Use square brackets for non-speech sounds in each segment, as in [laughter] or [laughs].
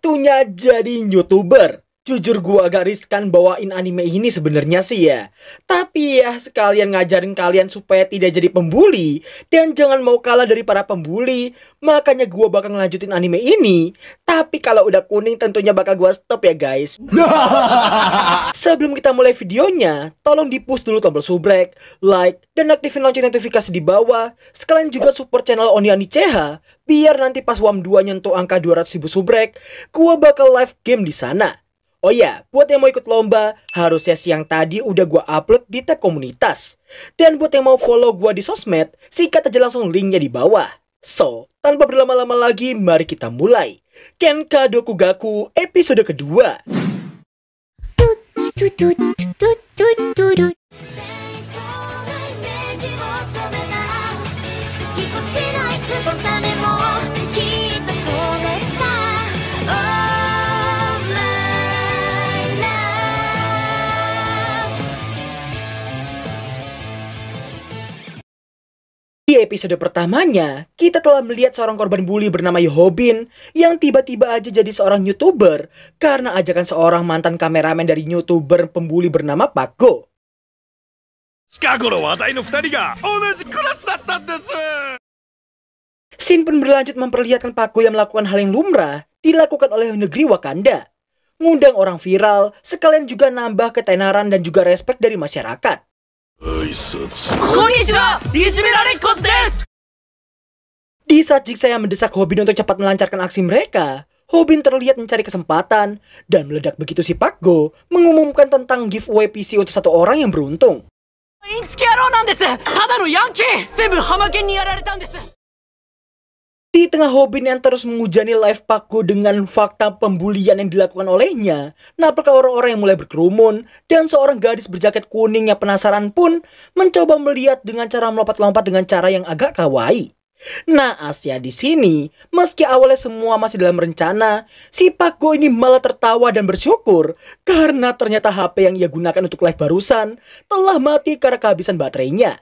Waktunya jadi YouTuber. Jujur gua agak riskan bawain anime ini sebenarnya sih ya. Tapi ya sekalian ngajarin kalian supaya tidak jadi pembuli dan jangan mau kalah dari para pembuli. Makanya gua bakal ngelanjutin anime ini. Tapi kalau udah kuning tentunya bakal gua stop ya guys. [laughs] Sebelum kita mulai videonya, tolong di push dulu tombol subrek, like, dan aktifin lonceng notifikasi di bawah. Sekalian juga support channel Oniani CH, biar nanti pas WAM 2 nyentuh angka 200 ribu subrek, gua bakal live game di sana. Oh ya, buat yang mau ikut lomba, harusnya siang tadi udah gua upload di tab komunitas. Dan buat yang mau follow gua di sosmed, sikat aja langsung linknya di bawah. So, tanpa berlama-lama lagi, mari kita mulai. Kenka Dokugaku episode kedua. Episode pertamanya, kita telah melihat seorang korban bully bernama Yohobin yang tiba-tiba aja jadi seorang YouTuber karena ajakan seorang mantan kameramen dari YouTuber pembuli bernama Pago. Scene pun berlanjut memperlihatkan Pako yang melakukan hal yang lumrah dilakukan oleh negeri Wakanda. Ngundang orang viral, sekalian juga nambah ketenaran dan juga respect dari masyarakat. Di saat Jig yang mendesak Hobin untuk cepat melancarkan aksi mereka, Hobin terlihat mencari kesempatan, dan meledak begitu si Pak Go mengumumkan tentang giveaway PC untuk satu orang yang beruntung. Di tengah Hobin yang terus mengujani live Pago dengan fakta pembulian yang dilakukan olehnya, nampaknya orang-orang yang mulai berkerumun dan seorang gadis berjaket kuning yang penasaran pun mencoba melihat dengan cara melompat-lompat dengan cara yang agak kawaii. Nah, Asia di sini, meski awalnya semua masih dalam rencana, si Pago ini malah tertawa dan bersyukur karena ternyata HP yang ia gunakan untuk live barusan telah mati karena kehabisan baterainya.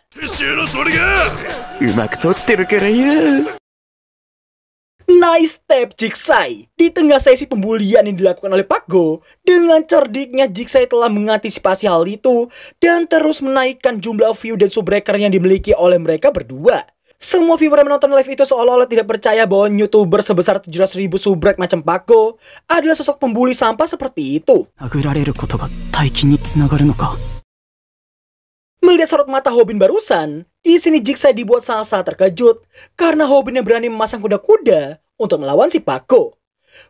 Nice step Jigsai. Di tengah sesi pembulian yang dilakukan oleh Pago Dengan cerdiknya Jigsai telah mengantisipasi hal itu Dan terus menaikkan jumlah view dan subbreaker yang dimiliki oleh mereka berdua. Semua viewer menonton live itu seolah-olah tidak percaya bahwa youtuber sebesar 700 ribu subrek macam Pago adalah sosok pembuli sampah seperti itu. Melihat sorot mata Hobin barusan, di sini Jigsaw dibuat sangat-sangat terkejut karena Hobin yang berani memasang kuda-kuda untuk melawan si Pako.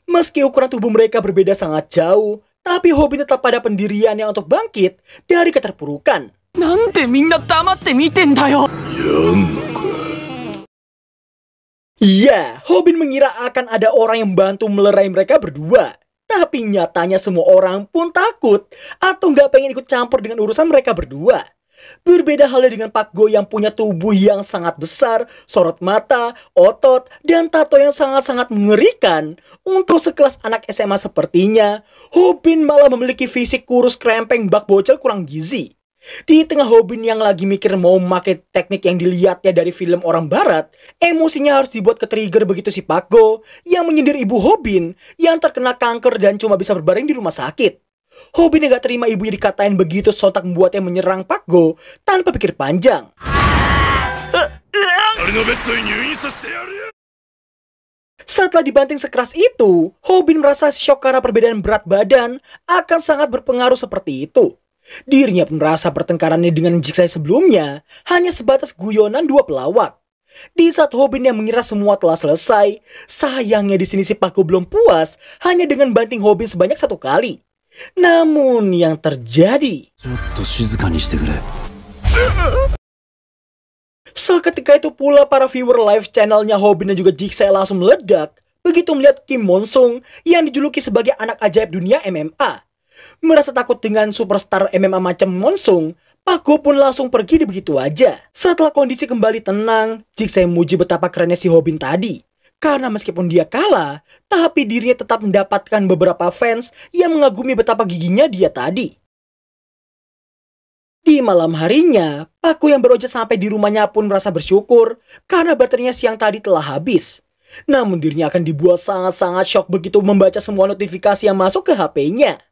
Meski ukuran tubuh mereka berbeda sangat jauh, tapi Hobin tetap pada pendiriannya untuk bangkit dari keterpurukan. Nante minna tamatte miten. Iya, Hobin mengira akan ada orang yang bantu melerai mereka berdua. Tapi nyatanya semua orang pun takut atau nggak pengen ikut campur dengan urusan mereka berdua. Berbeda halnya dengan Pak Go yang punya tubuh yang sangat besar, sorot mata, otot, dan tato yang sangat-sangat mengerikan. Untuk sekelas anak SMA sepertinya, Hobin malah memiliki fisik kurus krempeng bak bocil kurang gizi. Di tengah Hobin yang lagi mikir mau memakai teknik yang dilihatnya dari film orang barat, emosinya harus dibuat ke trigger begitu si Pago yang menyindir ibu Hobin yang terkena kanker dan cuma bisa berbaring di rumah sakit. Hobin yang gak terima ibunya dikatain begitu sontak membuatnya menyerang Pak Go tanpa pikir panjang. Setelah dibanting sekeras itu, Hobin merasa shock karena perbedaan berat badan akan sangat berpengaruh seperti itu. Dirinya pun merasa pertengkarannya dengan Jigsaw sebelumnya hanya sebatas guyonan dua pelawak. Di saat Hobin yang mengira semua telah selesai, sayangnya di sini si Paku belum puas hanya dengan banting Hobin sebanyak satu kali. Namun yang terjadi Seketika ketika itu pula para viewer live channelnya Hobin dan juga Jigsaw langsung meledak begitu melihat Kim Monsung yang dijuluki sebagai anak ajaib dunia MMA. Merasa takut dengan superstar MMA macam Monsung, Paku pun langsung pergi begitu aja. Setelah kondisi kembali tenang, Jigsaw muji betapa kerennya si Hobin tadi. Karena meskipun dia kalah, tapi dirinya tetap mendapatkan beberapa fans yang mengagumi betapa giginya dia tadi. Di malam harinya, Paku yang beroja sampai di rumahnya pun merasa bersyukur karena baterainya siang tadi telah habis. Namun dirinya akan dibuat sangat-sangat shock begitu membaca semua notifikasi yang masuk ke HP-nya.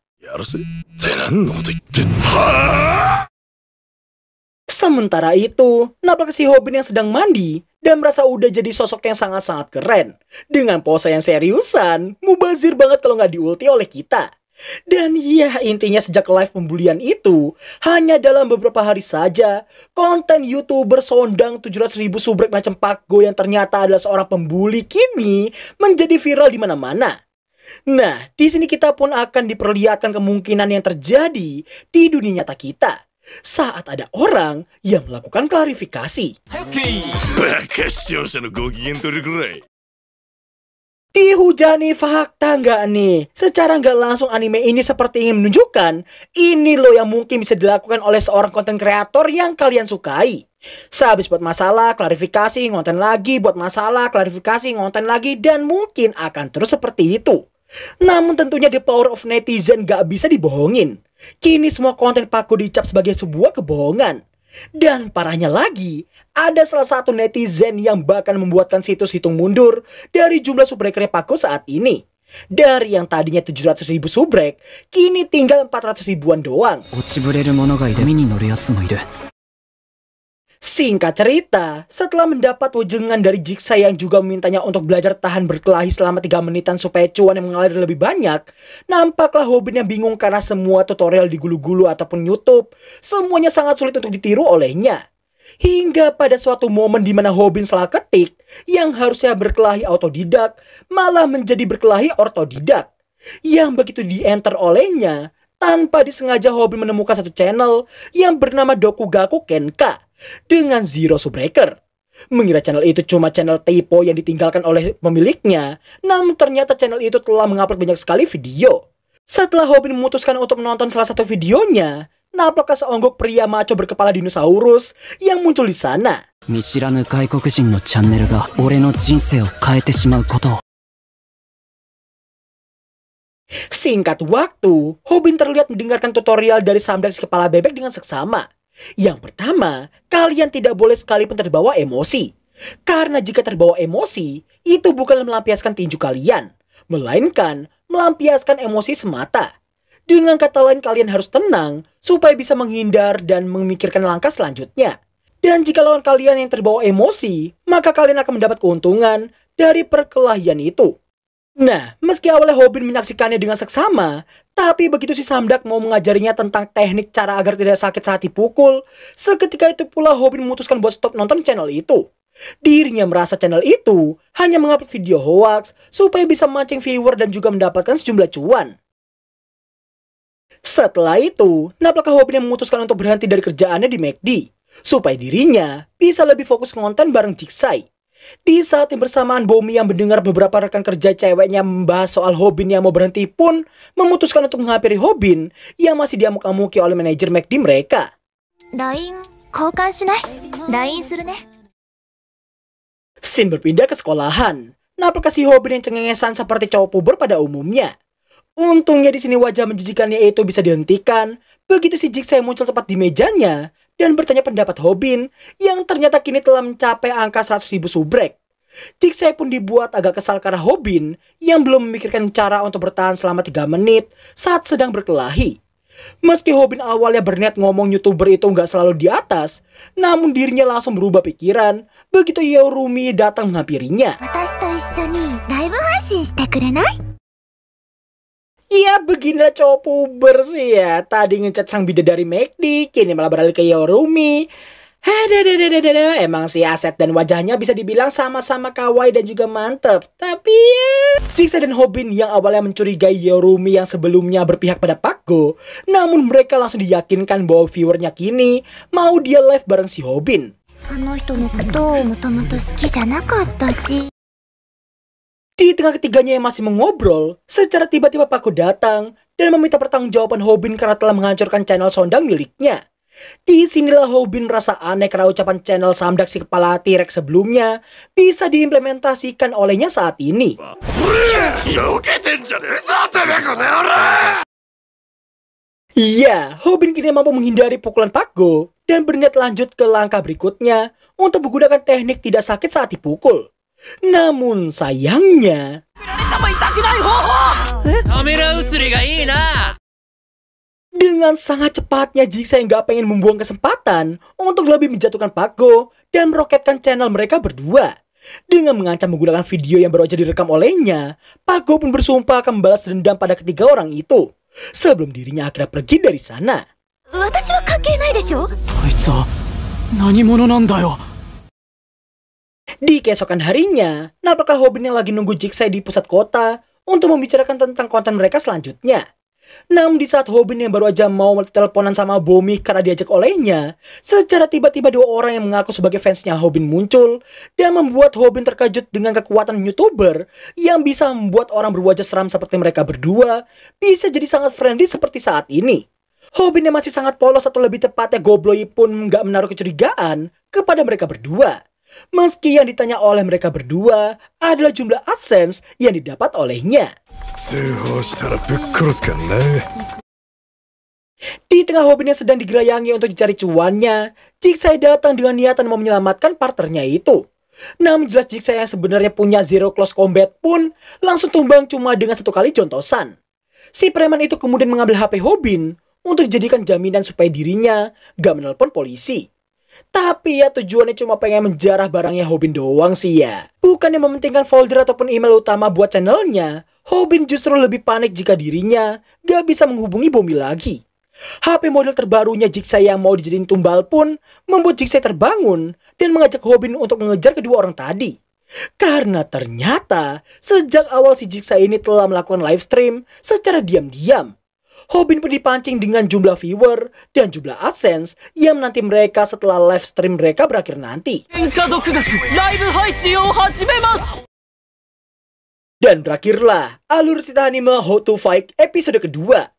Sementara itu, nampak si Hobin yang sedang mandi dan merasa udah jadi sosok yang sangat-sangat keren. Dengan pose yang seriusan, mubazir banget kalau nggak diulti oleh kita. Dan ya intinya sejak live pembulian itu, hanya dalam beberapa hari saja, konten youtuber sondang 700 ribu subrek macam Pak Go yang ternyata adalah seorang pembuli kini menjadi viral di mana-mana. Nah, di sini kita pun akan diperlihatkan kemungkinan yang terjadi di dunia nyata kita saat ada orang yang melakukan klarifikasi. Dihujani fakta nggak nih? Secara nggak langsung anime ini seperti ingin menunjukkan, ini loh yang mungkin bisa dilakukan oleh seorang konten kreator yang kalian sukai. Sehabis buat masalah, klarifikasi, ngonten lagi, buat masalah, klarifikasi, ngonten lagi, dan mungkin akan terus seperti itu. Namun tentunya the power of netizen gak bisa dibohongin. Kini semua konten Paku dicap sebagai sebuah kebohongan. Dan parahnya lagi, ada salah satu netizen yang bahkan membuatkan situs hitung mundur dari jumlah subrekernya Paku saat ini. Dari yang tadinya 700 ribu subrek, kini tinggal 400 ribuan doang. Singkat cerita, setelah mendapat wejengan dari Jigsaw yang juga memintanya untuk belajar tahan berkelahi selama 3 menitan supaya cuan yang mengalir lebih banyak, nampaklah Hobin yang bingung karena semua tutorial di gulu-gulu ataupun YouTube, semuanya sangat sulit untuk ditiru olehnya. Hingga pada suatu momen di mana Hobin salah ketik, yang harusnya berkelahi autodidak, malah menjadi berkelahi ortodidak. Yang begitu di-enter olehnya, tanpa disengaja Hobin menemukan satu channel yang bernama Dokugaku Kenka dengan zero subbreaker. Mengira channel itu cuma channel typo yang ditinggalkan oleh pemiliknya, namun ternyata channel itu telah mengupload banyak sekali video. Setelah Hobin memutuskan untuk menonton salah satu videonya, nampaklah seonggok pria maco berkepala dinosaurus yang muncul di sana. Singkat waktu, Hobin terlihat mendengarkan tutorial dari Samdex kepala bebek dengan seksama. Yang pertama, kalian tidak boleh sekalipun terbawa emosi. Karena jika terbawa emosi, itu bukan melampiaskan tinju kalian, melainkan melampiaskan emosi semata. Dengan kata lain kalian harus tenang supaya bisa menghindar dan memikirkan langkah selanjutnya. Dan jika lawan kalian yang terbawa emosi, maka kalian akan mendapat keuntungan dari perkelahian itu. Nah, meski awalnya Hobin menyaksikannya dengan seksama, tapi begitu si Samdak mau mengajarinya tentang teknik cara agar tidak sakit saat dipukul, seketika itu pula Hobin memutuskan buat stop nonton channel itu. Dirinya merasa channel itu hanya mengupload video hoax supaya bisa memancing viewer dan juga mendapatkan sejumlah cuan. Setelah itu, nampaknya Hobin yang memutuskan untuk berhenti dari kerjaannya di McD, supaya dirinya bisa lebih fokus konten bareng Jigsai. Di saat yang bersamaan, Bomi yang mendengar beberapa rekan kerja ceweknya membahas soal Hobin yang mau berhenti pun memutuskan untuk menghampiri Hobin yang masih diamuk-amuki oleh manajer McD mereka. Line, Line Sin berpindah ke sekolahan. Nampaknya si Hobin yang cengengesan seperti cowok puber pada umumnya. Untungnya di sini wajah menjijikannya itu bisa dihentikan. Begitu si Jigsaw muncul tepat di mejanya, dan bertanya pendapat Hobin yang ternyata kini telah mencapai angka 100 ribu subrek. Jigsaw pun dibuat agak kesal karena Hobin yang belum memikirkan cara untuk bertahan selama 3 menit saat sedang berkelahi. Meski Hobin awalnya berniat ngomong youtuber itu nggak selalu di atas, namun dirinya langsung berubah pikiran begitu Yorumi datang menghampirinya. Ya beginilah cowok puber sih ya. Tadi ngecat sang bidadari McD, kini malah beralih ke Yorumi. Emang si Aset dan wajahnya bisa dibilang sama-sama kawaii dan juga mantep. Tapi ya... Jigsaw dan Hobin yang awalnya mencurigai Yorumi yang sebelumnya berpihak pada Pakgo, namun mereka langsung diyakinkan bahwa viewernya kini mau dia live bareng si Hobin. Di tengah ketiganya yang masih mengobrol, secara tiba-tiba Paku datang dan meminta pertanggungjawaban Hobin karena telah menghancurkan channel sondang miliknya. Di sinilah Hobin merasa aneh karena ucapan channel Samdak si kepala T-Rex sebelumnya bisa diimplementasikan olehnya saat ini. Iya, Hobin kini mampu menghindari pukulan Pako dan berniat lanjut ke langkah berikutnya untuk menggunakan teknik tidak sakit saat dipukul. Namun sayangnya, られても痛くない方法カメラ映りがいいな dengan sangat cepatnya Jigsaw nggak pengen membuang kesempatan untuk lebih menjatuhkan Pak Go dan meroketkan channel mereka berdua. Dengan mengancam menggunakan video yang baru aja direkam olehnya, Pak Go pun bersumpah akan membalas dendam pada ketiga orang itu. Sebelum dirinya akhirnya pergi dari sana. 私は関係ないでしょあいつは何者なんだよ Di keesokan harinya, nampaklah Hobin yang lagi nunggu Jigsaw di pusat kota untuk membicarakan tentang konten mereka selanjutnya. Namun di saat Hobin yang baru aja mau teleponan sama Bomi karena diajak olehnya, secara tiba-tiba dua orang yang mengaku sebagai fansnya Hobin muncul dan membuat Hobin terkejut dengan kekuatan YouTuber yang bisa membuat orang berwajah seram seperti mereka berdua bisa jadi sangat friendly seperti saat ini. Hobin yang masih sangat polos atau lebih tepatnya Gobloy pun nggak menaruh kecurigaan kepada mereka berdua. Meski yang ditanya oleh mereka berdua adalah jumlah AdSense yang didapat olehnya. Di tengah hobinya sedang digerayangi untuk dicari cuannya, Jigsaw datang dengan niatan mau menyelamatkan partnernya itu. Namun jelas Jigsaw yang sebenarnya punya zero close combat pun langsung tumbang cuma dengan satu kali contosan. Si preman itu kemudian mengambil HP Hobin untuk dijadikan jaminan supaya dirinya gak menelpon polisi. Tapi ya tujuannya cuma pengen menjarah barangnya Hobin doang sih ya. Bukannya mementingkan folder ataupun email utama buat channelnya, Hobin justru lebih panik jika dirinya gak bisa menghubungi Bomi lagi. HP model terbarunya Jigsaw yang mau dijadiin tumbal pun membuat Jigsaw terbangun dan mengajak Hobin untuk mengejar kedua orang tadi. Karena ternyata sejak awal si Jigsaw ini telah melakukan live stream secara diam-diam. Hobin pun dipancing dengan jumlah viewer dan jumlah AdSense yang menanti mereka setelah live stream mereka berakhir nanti. Dan berakhirlah alur cerita anime How to Fight episode kedua.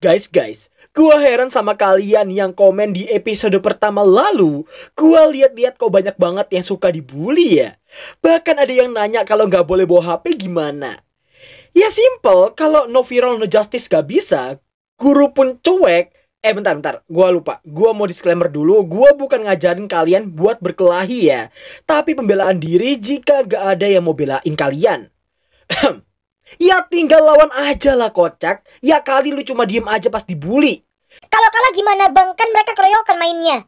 guys, guys, gua heran sama kalian yang komen di episode pertama lalu. Gua lihat-lihat kok banyak banget yang suka dibully ya. Bahkan ada yang nanya kalau nggak boleh bawa HP gimana. Ya simple, kalau no viral no justice gak bisa, guru pun cuek. Eh bentar bentar, gua lupa. Gua mau disclaimer dulu, gua bukan ngajarin kalian buat berkelahi ya. Tapi pembelaan diri jika gak ada yang mau belain kalian. [clears throat] ya tinggal lawan aja lah kocak. Ya kali lu cuma diem aja pas dibully. Kalau kalah gimana bang? Kan mereka keroyokan mainnya.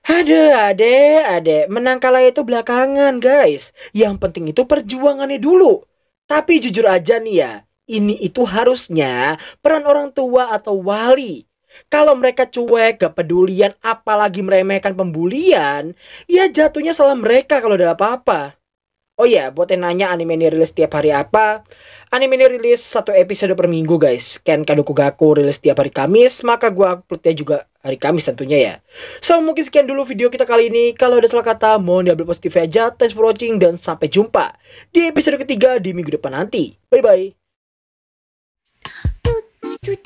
Ada, ade, ade. Menang kalah itu belakangan guys. Yang penting itu perjuangannya dulu. Tapi jujur aja nih ya, ini itu harusnya peran orang tua atau wali. Kalau mereka cuek, gak pedulian, apalagi meremehkan pembulian, ya jatuhnya salah mereka kalau ada apa-apa. Oh ya, buat yang nanya anime ini rilis tiap hari apa? Anime ini rilis satu episode per minggu guys. Ken Kadokugaku rilis tiap hari Kamis, maka gua uploadnya juga hari Kamis tentunya ya. So mungkin sekian dulu video kita kali ini. Kalau ada salah kata mohon diambil positif aja. Thanks for watching dan sampai jumpa di episode ketiga di minggu depan nanti. Bye bye. ト